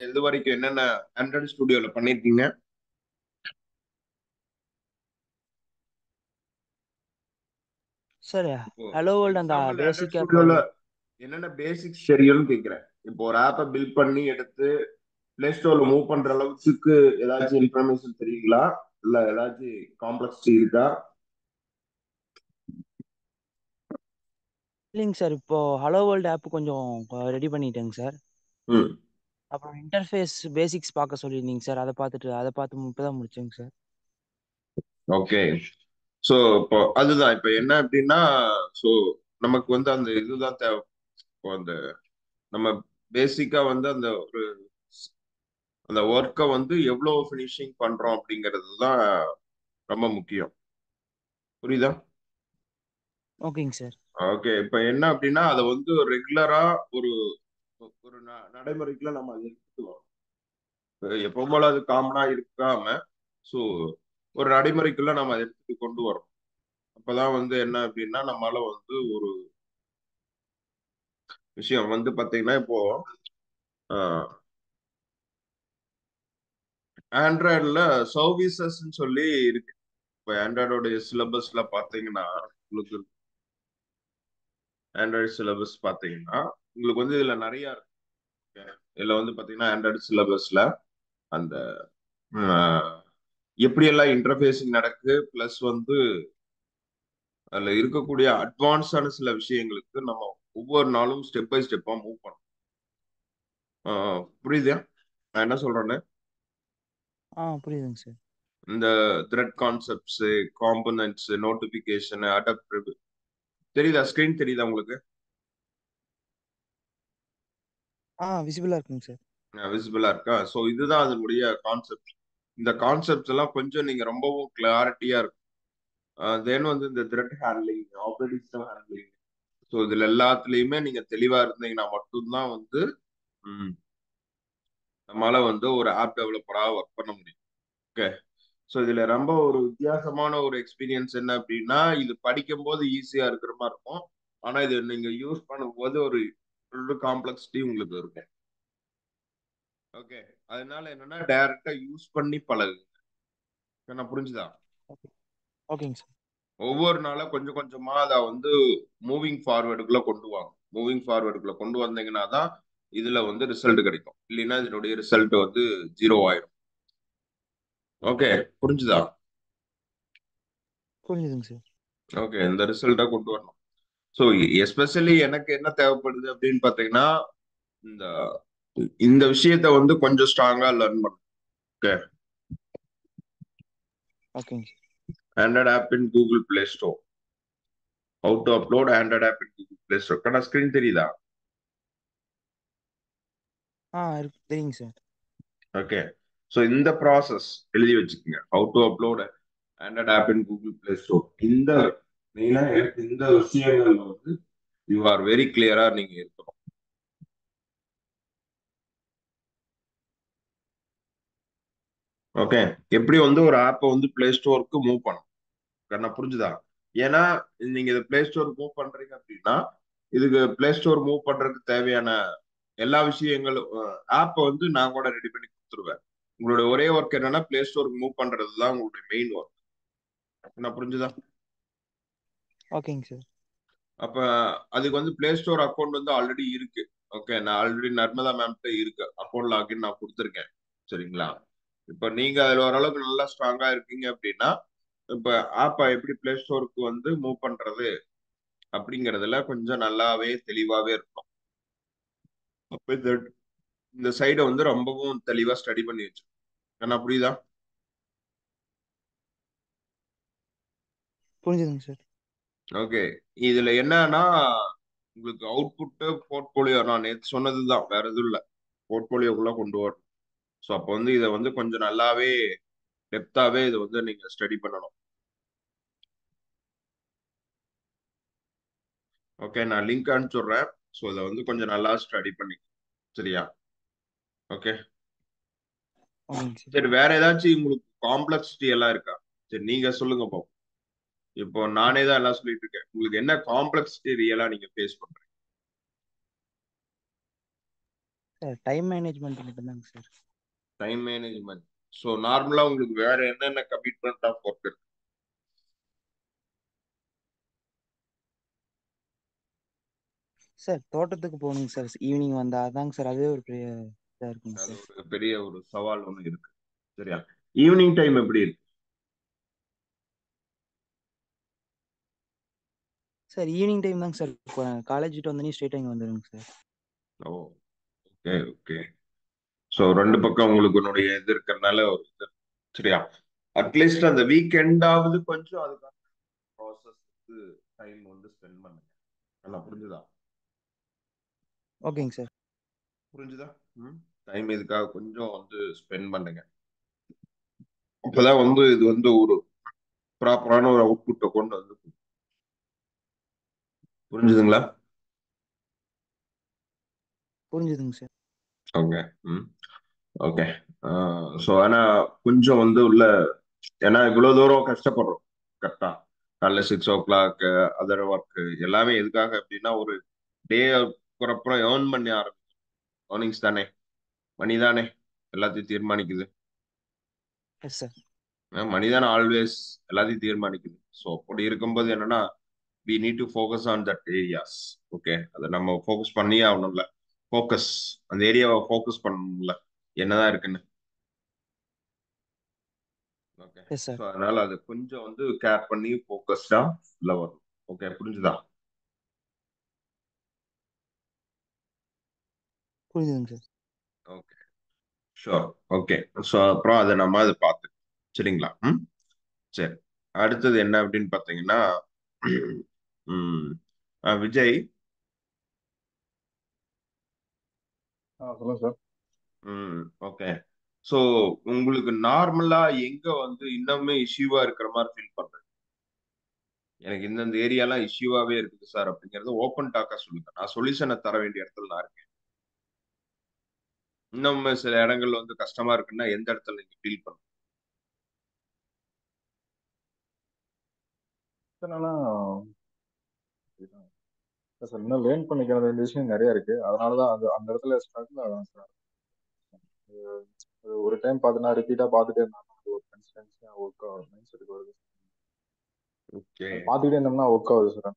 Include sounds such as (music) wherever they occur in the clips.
இது வரைக்கும் என்னென்ன ஆண்ட்ராய்டு ஸ்டுடியோல பண்ணிருக்கீங்க? சார் ஹலோ வேர்ல்டு அந்த பேசிக் ஸ்டுடியோல என்னென்ன பேசிக்ஸ் தெரியும்னு கேக்குறேன். இப்போ ஒரு ஆப்பை பில்ட் பண்ணி எடுத்து பிளே ஸ்டோர்ல மூவ் பண்ற அளவுக்கு ஏதாச்சும் இன்ஃபர்மேஷன் தெரியுங்களா? இல்ல ஏதாச்சும் காம்ப்ளெக்சிட்டி இருக்கா? இல்லைங்க சார் இப்போ ஹலோ வேர்ல்டு ஆப் கொஞ்சம் ரெடி பண்ணிட்டேங்க சார். ம். அப்புறம் இன்டர்ஃபேஸ் பேசிக்ஸ் பார்க்க சொல்லியிருந்தீங்க சார் அதை பார்த்துட்டு அதை பார்த்து இப்பதான் முடிச்சேங்க சார் ஓகே ஸோ இப்போ அதுதான். இப்போ என்ன அப்படின்னா ஸோ நமக்கு வந்து அந்த இதுதான் தேவை இப்போ அந்த நம்ம பேசிக்கா வந்து அந்த ஒரு அந்த ஒர்க்கை வந்து எவ்வளவு ஃபினிஷிங் பண்றோம் அப்படிங்கிறது தான் ரொம்ப முக்கியம். புரியுதா? ஓகேங்க சார் ஓகே இப்போ என்ன அப்படின்னா அதை வந்து ரெகுலரா ஒரு ஒரு ந- நடைமுறைக்குள்ள நம்ம அதை எடுத்துட்டு வரோம். எப்பவும் போல அது காமனா இருக்காம ஸோ ஒரு நடைமுறைக்குள்ள நம்ம அதை எடுத்துட்டு கொண்டு வரோம். அப்பதான் வந்து என்ன அப்படின்னா நம்மளால வந்து ஒரு விஷயம் வந்து பாத்தீங்கன்னா இப்போ ஆண்ட்ராய்டில் சர்வீசஸ்ன்னு சொல்லி இருக்கு. இப்போ ஆண்ட்ராய்டோடைய சிலபஸ்ல பாத்தீங்கன்னா உங்களுக்கு ஆண்ட்ராய்டு சிலபஸ் பாத்தீங்கன்னா உங்களுக்கு வந்து இதுல நிறைய. இதுல வந்து பாத்தீங்கன்னா ஆண்ட்ராய்டு சிலபஸ்ல அந்த எப்படியெல்லாம் இன்டர்ஃபேஸிங் நடக்கு பிளஸ் வந்து அதுல இருக்கக்கூடிய அட்வான்ஸான சில விஷயங்களுக்கு நம்ம ஒவ்வொரு நாளும் ஸ்டெப் பை ஸ்டெப்பா மூவ் பண்ணணும். ஆஹ், புரியுதா நான் என்ன சொல்றேன்னு? ஆ புரியுதுங்க சார் இந்த thread concepts components notification adapter தெரியுதா? ஸ்கிரீன் தெரியுதா உங்களுக்கு? ஆ விசிபிளா இருக்குங்க சார் விசிபிளா இருக்கா? ஸோ இதுதான் அதனுடைய கான்செப்ட் இந்த கான்செப்ட்ஸ் எல்லாம் கொஞ்சம் நீங்க ரொம்பவும் கிளாரிட்டியா இருக்கும். தென் வந்து இந்த thread handling operating system handling so இதுல எல்லாத்துலயுமே நீங்க தெளிவா இருந்தீங்கன்னா மட்டும்தான் வந்து நம்மளால வந்து ஒரு ஆப் டெவலப்பரா ஒர்க் பண்ண முடியும். ஓகே ஸோ இதுல ரொம்ப ஒரு வித்தியாசமான ஒரு எக்ஸ்பீரியன்ஸ் என்ன அப்படின்னா இது படிக்கும் போது ஈஸியா இருக்கிற மாதிரி இருக்கும். ஆனா இது நீங்க யூஸ் பண்ணும்போது ஒரு காம்ப்ளெக்சிட்டி உங்களுக்கு இருக்கும். ஓகே அதனால என்னன்னா டைரக்டா யூஸ் பண்ணி பழகுங்க. என்ன புரிஞ்சுதா? ஓகே ஓகேங்க சார் ஒவ்வொரு நாளா கொஞ்சம் கொஞ்சமா அதை வந்து மூவிங் ஃபார்வேர்டுக்குள்ள கொண்டு வாங்க. மூவிங் ஃபார்வேர்டுக்குள்ள கொண்டு வந்தீங்கன்னா தான் இதுல வந்து ரிசல்ட் கிடைக்கும். இல்லைன்னா இதனுடைய ரிசல்ட் வந்து ஜீரோ ஆயிரும். ஓகே புரிஞ்சுதா? புரிஞ்சுதுங்க சார் ஓகே இந்த ரிசல்ட்டை கொண்டு வரணும். ஸோ எஸ்பெஷலி எனக்கு என்ன தேவைப்படுது அப்படின்னு பார்த்தீங்கன்னா இந்த இந்த விஷயத்த வந்து கொஞ்சம் ஸ்ட்ராங்கா லேர்ன் பண்ணும் okay Android app in Google Play Store how to upload Android app in Google Play Store கடை ஸ்கிரீன் தெரியுதா? ஆ தெரியுங்க சார் ஓகே ஸோ இந்த ப்ராசஸ் எழுதி வச்சுக்கோங்க. How to upload Android app in Google Play Store இந்த மெயினா இந்த விஷயங்கள் வந்து யூ ஆர் வெரி கிளியரா நீங்க இருக்கணும். ஓகே எப்படி வந்து ஒரு ஆப்பை வந்து பிளே ஸ்டோருக்கு மூவ் பண்ணணும்? கண்ணா புரிஞ்சுதா? ஏன்னா நீங்க இதை பிளே ஸ்டோர் மூவ் பண்றீங்க அப்படின்னா இதுக்கு பிளே ஸ்டோர் மூவ் பண்றதுக்கு தேவையான எல்லா விஷயங்களும் ஆப்பை வந்து நான் கூட ரெடி பண்ணி கொடுத்துருவேன். உங்களுடைய ஒரே ஒர்க் என்னன்னா பிளே ஸ்டோருக்கு மூவ் பண்றது தான் உங்களுடைய மெயின் ஒர்க் என்ன புரிஞ்சுதா? ஓகேங்க சார். அப்ப அதுக்கு வந்து பிளே ஸ்டோர் அக்கௌண்ட் வந்து ஆல்ரெடி இருக்கு. ஓகே நான் ஆல்ரெடி நர்மதா மேம்கிட்ட இருக்கு. அக்கௌண்ட் லாகின் நான் கொடுத்துருக்கேன். சரிங்களா? இப்ப நீங்க அதுல ஓரளவுக்கு நல்லா ஸ்ட்ராங்கா இருக்கீங்க அப்படின்னா இப்ப ஆப்பை எப்படி பிளே ஸ்டோருக்கு வந்து மூவ் பண்றது அப்படிங்கறதுல கொஞ்சம் நல்லாவே தெளிவாவே இருக்கும் அப்ப இந்த இந்த சைடை வந்து ரொம்பவும் தெளிவா ஸ்டடி பண்ணி வச்சு என்ன புரியுதா? புரிஞ்சுதுங்க சார். ஓகே இதுல என்னன்னா உங்களுக்கு அவுட்புட் போர்ட்போலியோ நான் நேற்று சொன்னதுதான். வேற எதுவும் இல்லை. போர்ட்போலியோக்குள்ள கொண்டு வரணும். ஸோ அப்போ வந்து இதை வந்து கொஞ்சம் நல்லாவே டெப்தாவே இதை வந்து நீங்க ஸ்டடி பண்ணணும். ஓகே நான் லிங்க் அனுப்பிச்சுடுறேன் ஸோ இதை வந்து கொஞ்சம் நல்லா ஸ்டடி பண்ணி. சரியா? ஓகே சரி. வேற ஏதாச்சும் உங்களுக்கு காம்ப்ளெக்சிட்டி எல்லாம் இருக்கா? சரி நீங்க சொல்லுங்க பாப்போம். இப்போ நானே தான் எல்லாம் சொல்லிட்டு இருக்கேன். உங்களுக்கு என்ன காம்ப்ளெக்சிட்டி ரியலா நீங்க ஃபேஸ் பண்றீங்க? சார் டைம் மேனேஜ்மெண்ட் மட்டும்தாங்க சார். டைம் மேனேஜ்மெண்ட் ஸோ நார்மலா உங்களுக்கு வேற என்னென்ன கமிட்மெண்ட் ஆஃப் ஒர்க் இருக்கு? சார் தோட்டத்துக்கு போகணுங்க சார். ஈவினிங் வந்தா அதாங்க சார். அதுவே ஒரு பெரிய இதா இருக்குங்க அது சார். ஒரு பெரிய ஒரு சவால் ஒன்று இருக்கு. சரியா? ஈவினிங் டைம் எப்படி இருக்கு? சார் ஈவினிங் டைம் தாங்க சார் காலேஜ் விட்டு வந்தோடனே ஸ்ட்ரெயிட்டாக இங்கே வந்துடுங்க sir. Oh okay okay. So ரெண்டு பக்கம் உங்களுக்கு உன்னுடைய இது இருக்கிறதுனால ஒரு இது சரியா? அட்லீஸ்ட் அந்த வீக்கெண்டாவது கொஞ்சம் அதுக்கான ப்ராசஸ்க்கு டைம் வந்து ஸ்பெண்ட் பண்ணுங்க. நல்லா புரிஞ்சுதா? ஓகேங்க சார். புரிஞ்சுதா? ம் டைம் இதுக்காக கொஞ்சம் வந்து ஸ்பெண்ட் பண்ணுங்க. அப்பதான் வந்து இது வந்து ஒரு ப்ராப்பரான ஒரு அவுட்புட்டை கொண்டு வந்து. புரிஞ்சுதுங்களா? புரிஞ்சுதுங்க சார். ஓகே. ம். ஓகே. ஸோ ஆனால் கொஞ்சம் வந்து உள்ள ஏன்னா இவ்வளோ தூரம் கஷ்டப்படுறோம். கரெக்டா? காலைல six o'clock other work எல்லாமே எதுக்காக அப்படின்னா ஒரு டே அப்புறம் ஏர்ன் பண்ணி ஆரம்பிக்கும் ஏர்னிங்ஸ் தானே? மணி தானே? எல்லாத்தையும் தீர்மானிக்குது. எஸ் சார் மணி தானே ஆல்வேஸ் எல்லாத்தையும் தீர்மானிக்குது. ஸோ அப்படி இருக்கும்போது என்னன்னா we need to focus on that areas okay அதை நம்ம ஃபோக்கஸ் பண்ணியே ஆகணும்ல. ஃபோக்கஸ் அந்த ஏரியாவை ஃபோக்கஸ் பண்ணணும்ல. என்னதான் இருக்குன்னு. ஓகே ஸோ அதனால அது கொஞ்சம் வந்து கேர் பண்ணி ஃபோக்கஸ்டா உள்ள வரும் ஓகே புரிஞ்சுதா? புரிஞ்சுதுங்க sir okay sure okay so அப்புறம் அதை நம்ம அதை பார்த்து சரிங்களா? ம்? சரி. அடுத்தது என்ன அப்படின்னு பார்த்தீங்கன்னா விஜய்? ஆ சொல்லுங்க சார். ம் ஓகே. ஸோ உங்களுக்கு நார்மலா எங்க வந்து இன்னுமே இஷ்யூவா இருக்கிற மாதிரி ஃபீல் பண்றீங்க? எனக்கு இந்தந்த ஏரியாலாம் இஷ்யூவாவே இருக்குது சார் அப்படிங்கறது ஓப்பன் டாக்கா சொல்லுங்க. நான் சொல்யூஷனை தர வேண்டிய இடத்துல நான் இருக்கேன். இன்னும் சில இடங்கள் வந்து கஷ்டமா இருக்குன்னா எந்த இடத்துல நீங்க ஃபீல் பண்ணுங்க என்னன்னா சார் இன்னும் லேர்ன் பண்ணிக்கிற வேண்டிய விஷயம் நிறைய இருக்கு. அதனால தான் அந்த அந்த இடத்துல ஸ்ட்ரகிள் ஆகும் சார் ஒரு டைம் பார்த்தீங்கன்னா ரிப்பீட்டா பார்த்துட்டே இருந்தாங்க ஒரு கன்சிஸ்டன்சியா ஒர்க் ஆகும் மைண்ட் செட்டுக்கு வருது. ஓகே பார்த்துக்கிட்டே இருந்தோம்னா ஒர்க் ஆகுது சார்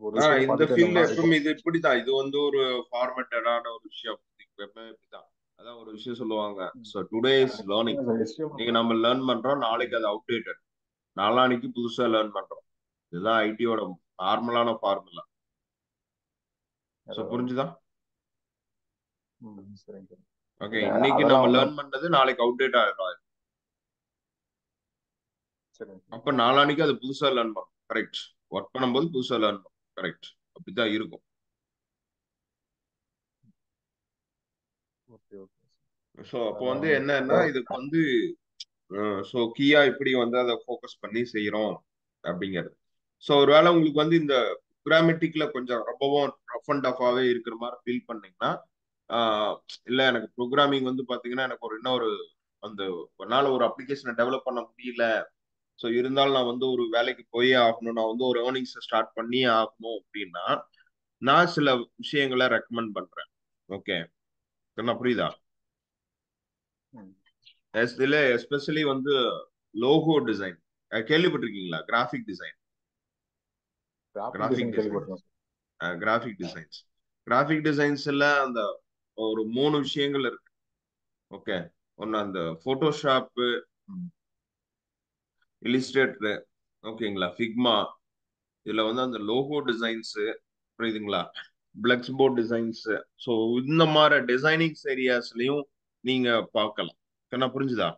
இந்த பார்த்துட்டே ஃபீல்ட்ல எப்பவுமே இது இப்படிதான். இது வந்து ஒரு ஃபார்மேட்டடான ஒரு விஷயம். எப்பவுமே இப்படிதான். அதான் ஒரு விஷயம் சொல்லுவாங்க. ஸோ டுடே இஸ் லேர்னிங் நீங்க நம்ம லேர்ன் பண்றோம் நாளைக்கு அது அவுடேட்டட் நாளானிக்கு புதுசா லேர்ன் பண்றோம். இதுதான் ஐடியோட நார்மலான ஃபார்முலா. ஸோ புரிஞ்சுதா? ஓகே இன்னைக்கு நம்ம லேர்ன் பண்றது நாளைக்கு அவுடேட் ஆயிடும் அப்ப நாளானிக்கு அது புதுசா லேர்ன் பண்ணும். கரெக்ட் ஒர்க் பண்ணும்போது புதுசா லேர்ன் பண்ணும். கரெக்ட் அப்படிதான் இருக்கும். ஸோ அப்போ வந்து என்னன்னா இதுக்கு வந்து ஸோ கீயா இப்படி வந்து அதை ஃபோக்கஸ் பண்ணி செய்யறோம் அப்படிங்கிறது. ஸோ ஒருவேளை உங்களுக்கு வந்து இந்த ப்ரோக்ராமெட்டிக்ல கொஞ்சம் ரொம்பவும் ரஃப் அண்ட் டஃபாவே இருக்கிற மாதிரி ஃபீல் பண்ணீங்கன்னா இல்ல எனக்கு ப்ரோக்ராமிங் வந்து பாத்தீங்கன்னா எனக்கு ஒரு இன்னொரு அந்த என்னால ஒரு அப்ளிகேஷனை டெவலப் பண்ண முடியல. ஸோ இருந்தாலும் நான் வந்து ஒரு வேலைக்கு போயே ஆகணும். நான் வந்து ஒரு ஏர்னிங்ஸை ஸ்டார்ட் பண்ணியே ஆகணும் அப்படின்னா நான் சில விஷயங்களை ரெக்கமெண்ட் பண்றேன். ஓகே என்ன புரியுதா? ம். இதுல எஸ்பெஷலி வந்து லோகோ டிசைன் கேள்விப்பட்டிருக்கீங்களா? Graphic design graphic Graphic design design. கேள்விப்பட்டிருக்கேன் சார் கிராஃபிக் டிசைன்ஸ் கிராஃபிக் டிசைன்ஸ்ல அந்த ஒரு மூணு விஷயங்கள் இருக்கு. ஓகே ஒன்னு அந்த போட்டோஷாப் இல்லிஸ்ட்ரேட்டர் ஓகேங்களா ஃபிக்மா இதுல வந்து அந்த லோகோ டிசைன்ஸ் புரியுதுங்களா? பிளக்ஸ் போர்ட் டிசைன்ஸ் ஸோ இந்த மாதிரி டிசைனிங் ஏரியாஸ்லயும் நீங்க பார்க்கலாம். என்ன புரிஞ்சுதா?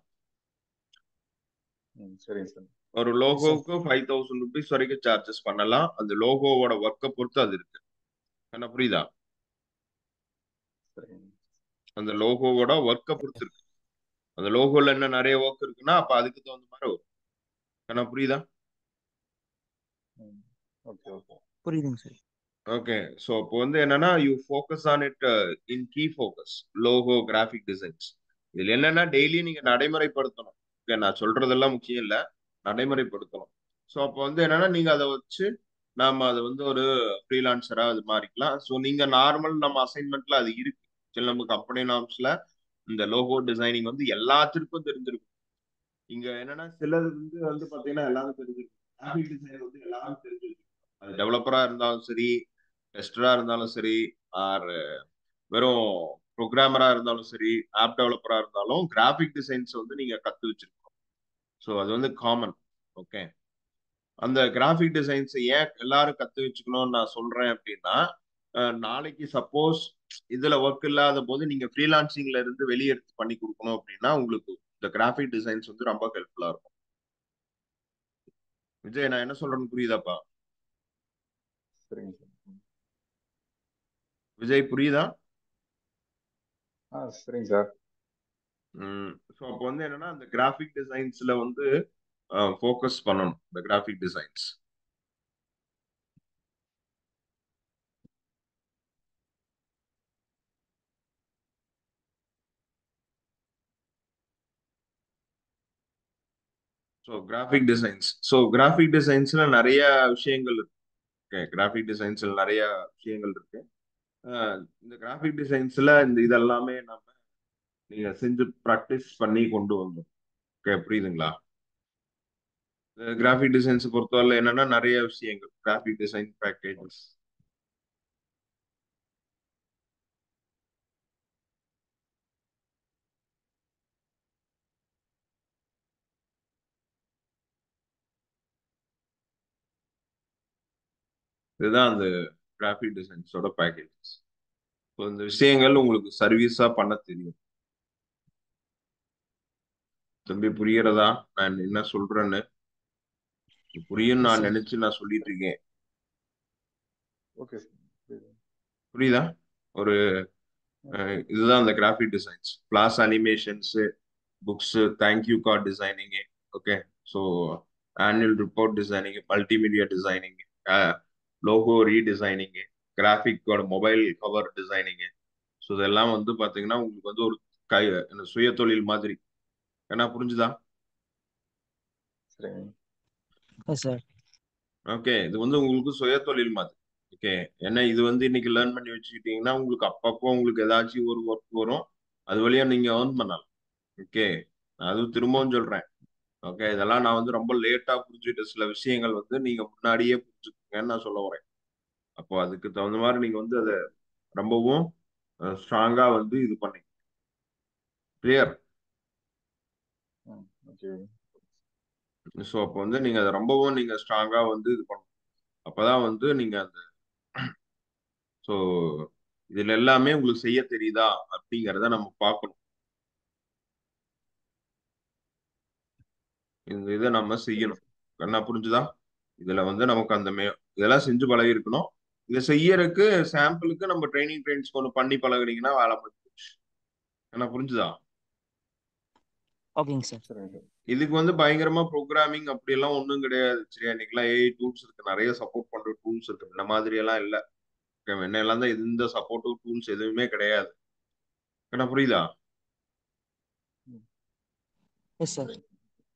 சரிங்க சார். ஒரு லோகோவுக்கு ஃபைவ் தௌசண்ட் ருபீஸ் வரைக்கும் சார்ஜஸ் பண்ணலாம். அந்த லோகோவோட ஒர்க்கை பொறுத்து அது இருக்கு. என்ன புரியுதா? அந்த லோகோவோட ஒர்க்கை பொறுத்து இருக்கு. அந்த லோகோல என்ன நிறைய ஒர்க் இருக்குன்னா அப்ப அதுக்கு தகுந்த மாதிரி வரும். என்ன புரியுதா? ம். Okay okay. புரியுதுங்க சார். ஓகே. ஸோ இப்போ வந்து என்னன்னா you focus on it in key focus logo graphic designs இதுல என்னன்னா டெய்லி நீங்க நடைமுறைப்படுத்தணும். ஓகே நான் சொல்றதெல்லாம் முக்கியம் இல்லை. நடைமுறைப்படுத்தணும். ஸோ அப்போ வந்து என்னன்னா நீங்க அதை வச்சு நாம அது வந்து ஒரு ஃப்ரீலான்சரா அது மாறிக்கலாம். ஸோ நீங்க நார்மல் நம்ம அசைன்மெண்ட்ல அது இருக்கு. சில நம்ம கம்பெனி நாம்ஸ்ல இந்த லோகோ டிசைனிங் வந்து எல்லாத்திற்கும் தெரிஞ்சிருக்கும். இங்க என்னன்னா சிலது வந்து வந்து பாத்தீங்கன்னா எல்லாரும் தெரிஞ்சிருக்கும். கிராஃபிக் டிசைன் வந்து எல்லாரும் தெரிஞ்சிருக்கும். அது டெவலப்பரா இருந்தாலும் சரி டெஸ்டரா இருந்தாலும் சரி ஆர் வெறும் ப்ரோக்ராமரா இருந்தாலும் சரி ஆப் டெவலப்பரா இருந்தாலும் கிராஃபிக் டிசைன்ஸ் வந்து நீங்க கத்து வச்சிருக்கீங்க. ஸோ அது வந்து காமன் ஓகே அந்த கிராஃபிக் டிசைன்ஸ் ஏன் எல்லாரும் கத்து வச்சுக்கணும்னு நான் சொல்றேன் அப்படின்னா நாளைக்கு சப்போஸ் இதுல ஒர்க் இல்லாத போது நீங்க ஃப்ரீலான்சிங்ல இருந்து வெளியே எடுத்து பண்ணி கொடுக்கணும் அப்படின்னா உங்களுக்கு இந்த கிராஃபிக் டிசைன்ஸ் வந்து ரொம்ப ஹெல்ப்ஃபுல்லா இருக்கும். விஜய் நான் என்ன சொல்றேன்னு புரியுதாப்பா. விஜய் புரியுதா? சரிங்க சார். ஸோ அப்போ வந்து என்னன்னா அந்த கிராஃபிக் டிசைன்ஸ்ல வந்து ஃபோக்கஸ் பண்ணணும் இந்த graphic designs so graphic designs so graphic டிசைன்ஸ்ல நிறைய விஷயங்கள் இருக்கு. கிராஃபிக் டிசைன்ஸ்ல நிறைய விஷயங்கள் இருக்கு. இந்த கிராஃபிக் டிசைன்ஸ்ல இந்த இதெல்லாமே நம்ம நீங்க செஞ்சு ப்ராக்டிஸ் பண்ணி கொண்டு வந்தோம். ஓகே புரியுதுங்களா? கிராஃபிக் டிசைன்ஸ் பொறுத்தவரை என்னன்னா நிறைய விஷயங்கள். கிராஃபிக் டிசைன் பேக்கேஜஸ் இதுதான் அந்த கிராஃபிக் டிசைன்ஸோட பேக்கேஜஸ் ஸோ இந்த விஷயங்கள் உங்களுக்கு சர்வீஸா பண்ண தெரியும். தம்பி புரியறதா? நான் என்ன சொல்றேன்னு? புரியும் நான் நினைச்சு நான் சொல்லிட்டு இருக்கேன். புரியுது? ஒரு இதுதான் அந்த graphic designs class animations books thank you card designing okay so annual report designing multimedia designing logo redesigning கிராஃபிக்கோட mobile cover designing so இதெல்லாம் வந்து பாத்தீங்கன்னா உங்களுக்கு வந்து ஒரு கை சுய தொழில் மாதிரி. ஏன்னா புரிஞ்சுதா? ஓகே இது வந்து உங்களுக்கு சுய தொழில் மாதிரி. ஓகே ஏன்னா இது வந்து இன்னைக்கு லேர்ன் பண்ணி வச்சுக்கிட்டீங்கன்னா உங்களுக்கு அப்பப்போ உங்களுக்கு ஏதாச்சும் ஒரு ஒர்க் வரும். அது வழியா நீங்க ஏர்ன் பண்ணலாம். ஓகே நான் அது திரும்பவும் சொல்றேன். ஓகே இதெல்லாம் நான் வந்து ரொம்ப லேட்டா புரிஞ்சுக்கிட்ட சில விஷயங்கள் வந்து நீங்க முன்னாடியே புரிஞ்சுக்கங்கன்னு நான் சொல்ல வரேன் அப்போ அதுக்கு தகுந்த மாதிரி நீங்க வந்து அதை ரொம்பவும் ஸ்ட்ராங்கா வந்து இது பண்ணி. கிளியர் ஸோ அப்போ வந்து நீங்க அதை ரொம்பவும் நீங்க ஸ்ட்ராங்கா வந்து இது பண்ணணும். அப்பதான் வந்து நீங்க அந்த (clears throat) ஸோ இதுல எல்லாமே உங்களுக்கு செய்ய தெரியுதா? அப்படிங்கிறத நம்ம பார்க்கணும். இந்த இதை நம்ம செய்யணும். கண்ணா என்ன புரிஞ்சுதா? இதுல வந்து நமக்கு அந்த மே இதெல்லாம் செஞ்சு பழகி இருக்கணும் இதை செய்யறதுக்கு சாம்பிளுக்கு நம்ம ட்ரைனிங் ட்ரெயின்ஸ் கொண்டு பண்ணி பழகுனீங்கன்னா வேலை முடிஞ்சு என்ன புரிஞ்சுதா? ஓகேங்க சார். இதுக்கு வந்து பயங்கரமா ப்ரோக்ராமிங் அப்படி எல்லாம் ஒன்றும் கிடையாது சரியா? இன்னைக்கெல்லாம் ஏஐ டூல்ஸ் இருக்கு. நிறைய சப்போர்ட் பண்ற டூல்ஸ் இருக்கு. இந்த மாதிரி எல்லாம் இல்ல. என்ன எல்லாம் தான் எந்த சப்போர்ட்டிவ் டூல்ஸ் எதுவுமே கிடையாது. என்ன புரியுதா?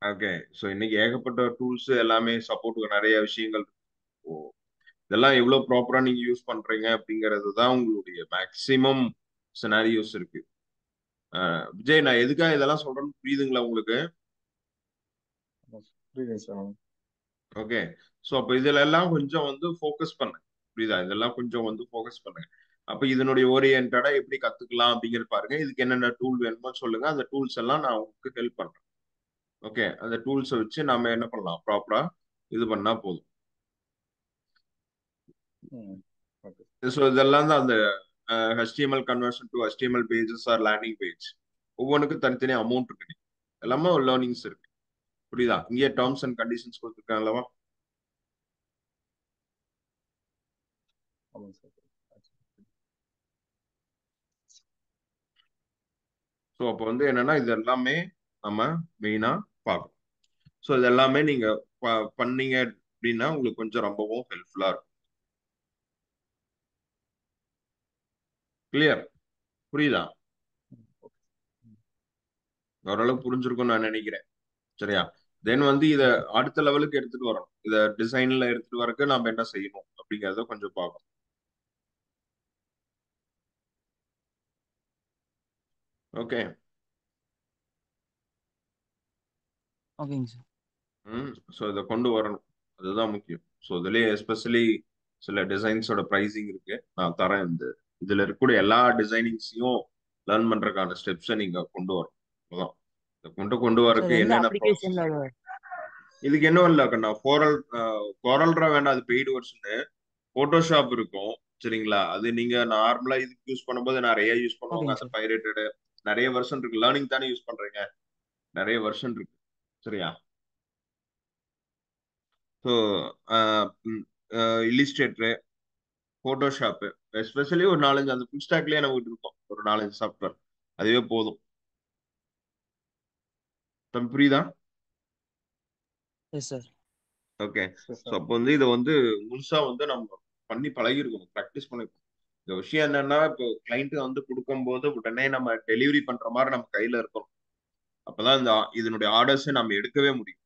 ஓகே ஸோ இன்னைக்கு ஏகப்பட்ட டூல்ஸ் எல்லாமே சப்போர்ட்டுக்கு நிறைய விஷயங்கள். ஓ, இதெல்லாம் எவ்வளவு ப்ராப்பரா நீங்க யூஸ் பண்றீங்க அப்படிங்கிறது தான் உங்களுடைய மேக்சிமம் சினாரியோஸ் இருக்கு. விஜய் நான் எதுக்காக இதெல்லாம் சொல்றேன்னு புரியுதுங்களா உங்களுக்கு? ஓகே. ஸோ அப்போ இதுல எல்லாம் கொஞ்சம் வந்து ஃபோக்கஸ் பண்ணுங்க புரியுதா? இதெல்லாம் கொஞ்சம் வந்து ஃபோக்கஸ் பண்ணுங்க அப்போ இதனுடைய ஓரியன்டா எப்படி கத்துக்கலாம் அப்படிங்கிறது பாருங்க. இதுக்கு என்னென்ன டூல் வேணுமோ சொல்லுங்க. அந்த டூல்ஸ் எல்லாம் நான் உங்களுக்கு ஹெல்ப் பண்றேன். ஓகே. அந்த டூல்ஸை வச்சு நாம என்ன பண்ணலாம்? ப்ராப்பரா இது பண்ணா போதும். ஸோ இதெல்லாம் தான் அந்த HTML conversion to HTML pages or landing page ஒவ்வொன்றுக்கும் தனித்தனி அமௌண்ட் இருக்கு எல்லாமே லேர்னிங்ஸ் இருக்கு. புரியுதா? இங்கே டேர்ம்ஸ் அண்ட் கண்டிஷன்ஸ் கொடுத்துருக்காங்க அல்லவா? ஸோ அப்போ வந்து என்னன்னா இது எல்லாமே நம்ம மெயினா பார்க்கணும். ஸோ இது எல்லாமே நீங்க ப- பண்ணீங்க அப்படின்னா உங்களுக்கு கொஞ்சம் ரொம்பவும் ஹெல்ப்ஃபுல்லா இருக்கும். கிளியர் புரியுதா? ஓரளவுக்கு புரிஞ்சிருக்கும்னு நான் நினைக்கிறேன். சரியா? தென் வந்து இத அடுத்த லெவலுக்கு எடுத்துட்டு வரணும். இத டிசைன்ல எடுத்துட்டு வரக்கு நாம என்ன செய்யணும்? அப்படிங்கறத கொஞ்சம் பார்க்கணும். ஓகே ஓகேங்க சார் ம் ஸோ இதை கொண்டு வரணும். அதுதான் முக்கியம். ஸோ இதுலயே எஸ்பெஷலி சில டிசைன்ஸோட ப்ரைஸிங் இருக்கு. நான் தரேன் இந்த இதுல இருக்கக்கூடிய எல்லா டிசைனிங்ஸையும் லேர்ன் பண்றதுக்கான ஸ்டெப்ஸை நீங்க கொண்டு வரணும். கொண்டு கொண்டு வரக்கு என்னென்ன இதுக்கு என்ன இல்ல கண்ணா கோரல் கோரல்ரா வேண்டாம் அது பெய்டு வெர்ஷனு போட்டோஷாப் இருக்கும் சரிங்களா? அது நீங்க நார்மலா இதுக்கு யூஸ் பண்ணும்போது நிறைய யூஸ் பண்ணுவாங்க அந்த பைரேட்டடு நிறைய வெர்ஷன் இருக்கு. லேர்னிங் தானே யூஸ் பண்றீங்க? நிறைய வெர்ஷன் இருக்கு. சரியா? ஸோ இல்லிஸ்ட்ரேட்டரு போட்டோஷாப்பு எஸ்பெஷலி ஒரு நாலஞ்சு அந்த ஃபுல் ஸ்டாக்லயே நமக்கு இருக்கும் ஒரு நாலஞ்சு சாஃப்ட்வேர் அதுவே போதும். தம்பி புரியுதா? எஸ் சார் ஓகே ஸோ அப்போ வந்து இதை வந்து முழுசா வந்து நம்ம பண்ணி பழகிருக்கணும். ப்ராக்டிஸ் பண்ணிருக்கணும். இந்த விஷயம் என்னன்னா இப்போ கிளைண்ட் வந்து கொடுக்கும்போது உடனே நம்ம டெலிவரி பண்ற மாதிரி நம்ம கையில இருக்கணும். அப்பதான் இந்த இதனுடைய ஆர்டர்ஸை நம்ம எடுக்கவே முடியும்.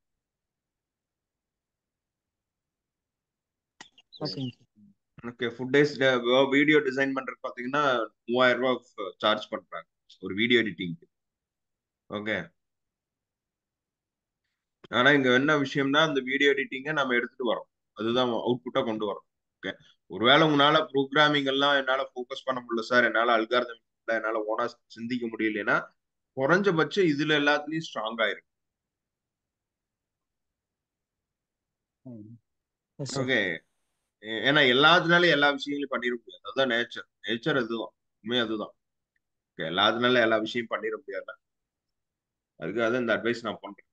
ஓகேங்க sir okay food days video design பண்றது பாத்தீங்கன்னா மூவாயிரம் ரூபாய் சார்ஜ் பண்றாங்க. ஒரு வீடியோ எடிட்டிங்க்கு ஓகே ஆனா இங்க என்ன விஷயம்னா அந்த வீடியோ எடிட்டிங்கை நம்ம எடுத்துட்டு வரோம். அதுதான் அவுட்புட்டா கொண்டு வரோம். ஓகே ஒருவேளை உங்களால ப்ரோக்ராமிங் எல்லாம் என்னால ஃபோக்கஸ் பண்ண முடியல சார் என்னால அல்காரதம் என்னால ஓனா சிந்திக்க முடியலன்னா குறைஞ்சபட்சம் இதுல எல்லாத்துலயும் ஸ்ட்ராங் ஆயிருக்கு ம். எஸ் சார் ஓகே ஏன்னா எல்லாத்துனாலும் எல்லா விஷயங்களையும் பண்ணிட முடியாது. அதுதான் நேச்சர் நேச்சர் அதுதான் உண்மை அதுதான். எல்லாத்துனால எல்லா விஷயம் பண்ணிட முடியாது அதுக்காக தான் இந்த அட்வைஸ் நான் பண்றேன்.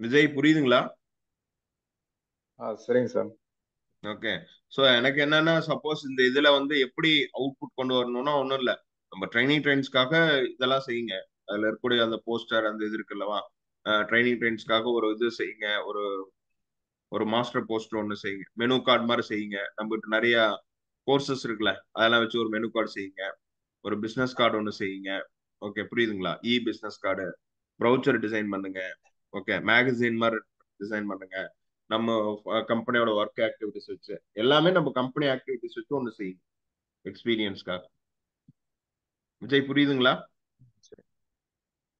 விஜய் புரியுதுங்களா? சரிங்க சார். ஓகே. ஸோ எனக்கு என்னன்னா சப்போஸ் இந்த இதுல வந்து எப்படி அவுட்புட் கொண்டு வரணும்னா ஒன்றும் இல்லை. நம்ம ட்ரைனிங் ட்ரெயின்ஸ்க்காக இதெல்லாம் செய்யுங்க. அதுல இருக்கக்கூடிய அந்த போஸ்டர் அந்த இது இருக்குல்லவா? ட்ரைனிங் ட்ரெயின்ஸ்க்காக ஒரு இது செய்யுங்க. ஒரு ஒரு மாஸ்டர் போஸ்டர் ஒன்று செய்யுங்க. மெனு கார்டு மாதிரி செய்யுங்க. நம்மகிட்ட நிறைய கோர்சஸ் இருக்குல்ல. அதெல்லாம் வச்சு ஒரு மெனு கார்டு செய்யுங்க. ஒரு பிஸ்னஸ் கார்டு ஒன்று செய்யுங்க. ஓகே புரியுதுங்களா? E business card brochure design பண்ணுங்க. ஓகே மேகசின் மாதிரி டிசைன் பண்ணுங்க. நம்ம கம்பெனியோட ஒர்க் ஆக்டிவிட்டிஸ் வச்சு. எல்லாமே நம்ம கம்பெனி ஆக்டிவிட்டிஸ் வச்சு ஒன்று செய்யுங்க. எக்ஸ்பீரியன்ஸ்க்காக விஜய் புரியுதுங்களா? சரி.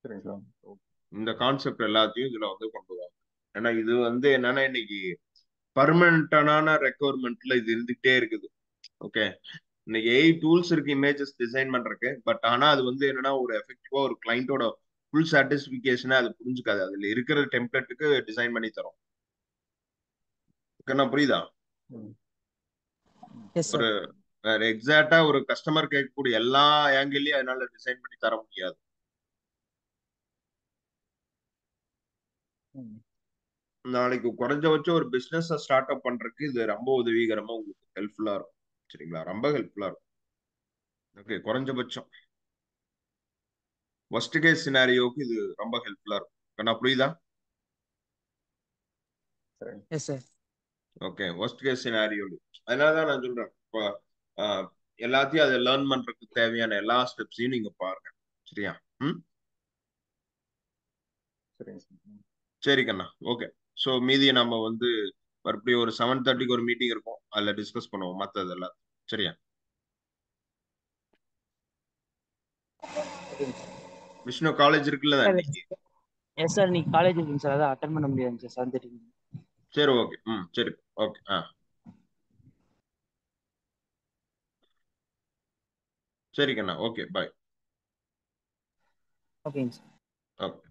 சரிங்க சார். ஓகே இந்த கான்செப்ட் எல்லாத்தையும் இதுல வந்து கொண்டு வாங்க ஏன்னா இது வந்து என்னன்னா இன்னைக்கு பர்மனண்டான ரெக்குவயர்மெண்ட்ல இது இருந்துகிட்டே இருக்குது. ஓகே இன்னைக்கு ஏஐ டூல்ஸ் இருக்கு இமேஜஸ் டிசைன் பண்றதுக்கு. பட் ஆனா அது வந்து என்னன்னா ஒரு எஃபெக்டிவா ஒரு கிளைண்டோட ஃபுல் சாட்டிஸ்பிகேஷனை அது புரிஞ்சுக்காது. அதுல இருக்கிற டெம்ப்ளேட்டுக்கு டிசைன் பண்ணி தரும். புரியுதா? ஒரு எக்ஸாக்டா ஒரு கஸ்டமர் கேட்கக்கூடிய எல்லா ஆங்கிள்லயும் அதனால டிசைன் பண்ணி தர முடியாது. நாளைக்கு குறைஞ்சபட்சம் ஒரு பிசினஸ் ஸ்டார்ட் அப் பண்றதுக்கு இது ரொம்ப உதவிகரமா உங்களுக்கு ஹெல்ப்ஃபுல்லா இருக்கும். சரிங்களா? ரொம்ப ஹெல்ப்ஃபுல்லா இருக்கும். ஓகே குறைஞ்சபட்சம். ஒஸ்ட் கேஸ் சினாரியோக்கு இது ரொம்ப ஹெல்ப்ஃபுல்லா இருக்கும். கண்ணா புரியுதா? ஓகே ஒஸ்ட் கேஸ் சினாரியோ அதனால தான் நான் சொல்றேன். இப்போ எல்லாத்தையும் அதை லேர்ன் பண்றதுக்கு தேவையான எல்லா ஸ்டெப்ஸையும் நீங்க பாருங்க. சரியா? ம்? சரிங்க சார் கண்ணா ஓகே ஸோ மீதியை நம்ம வந்து மறுபடியும் ஒரு செவன் தேர்ட்டிக்கு ஒரு மீட்டிங் இருக்கும். அதில் டிஸ்கஸ் பண்ணுவோம் மற்றதெல்லாம் சரியா? ஓகேங்க சார் விஷ்ணு காலேஜ் இருக்குல்ல எஸ் சார் இன்னைக்கு காலேஜ் இருக்குங்க சார் அதான் அட்டன் பண்ண முடியாதுங்க சார் செவன் தேர்ட்டி சரி ஓகே ம் சரி. ஓகே ஆ. சரி கண்ணா ஓகே பாய் ஓகேங்க சார் ஓகே